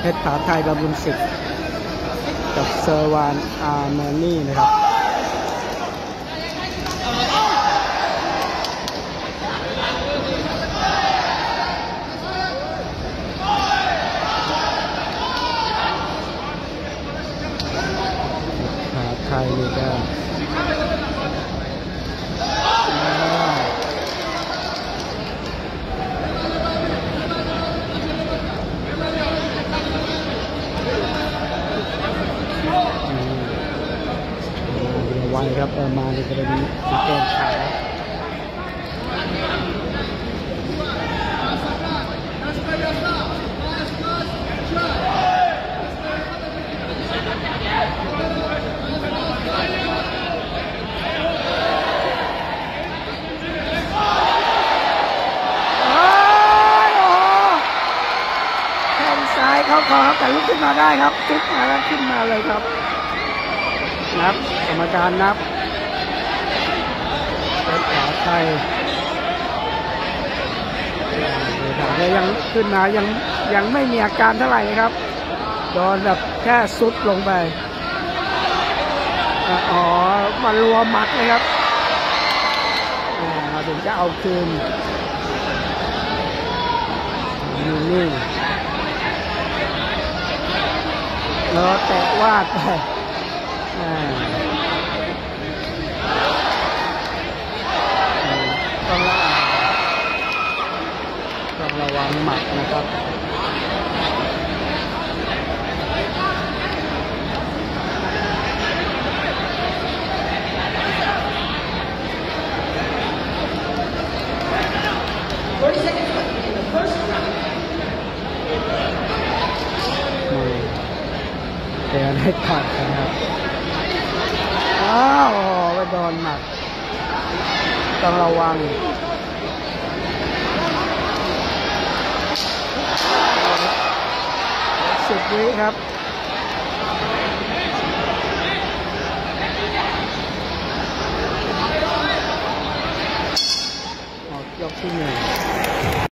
เพชรผาไทยบำรุงศิษย์กับเซอร์วานอาร์เมนี่นะครับผาไทยนี่ก็อ่าอืมระ วังครับเออมาในกรณีสีแกงขาวโอ้ยโอ้โหแข้งซ้ายเข้าคอครับแต่ลุกขึ้นมาได้ครับลุกมาแล้วขึ้นมาเลยครับ นับกรรมการนับเป็นขวาไทยแต่ยังขึ้นมายังยังไม่มีอาการเท่าไหร่ครับโดนแบบแค่ซุดลงไปอ๋อมารวมหมัดเลยครับมาถึงจะเอาคืนนิ่งๆแล้วแตะวาดไปอ่ ต้องระวังต้องระวังหมัดนะครับมือเตือนให้ขาดนะครับ อ้าวไปโดนหมัด ต้องระวังสิบวิครับออกยกที่หนึ่ง